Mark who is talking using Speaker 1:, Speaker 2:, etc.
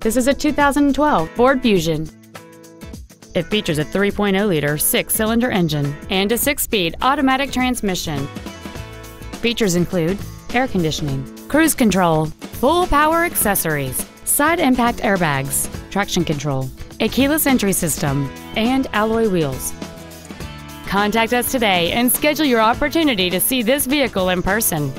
Speaker 1: This is a 2012 Ford Fusion. It features a 3.0-liter six-cylinder engine and a six-speed automatic transmission. Features include air conditioning, cruise control, full power accessories, side impact airbags, traction control, a keyless entry system, and alloy wheels. Contact us today and schedule your opportunity to see this vehicle in person.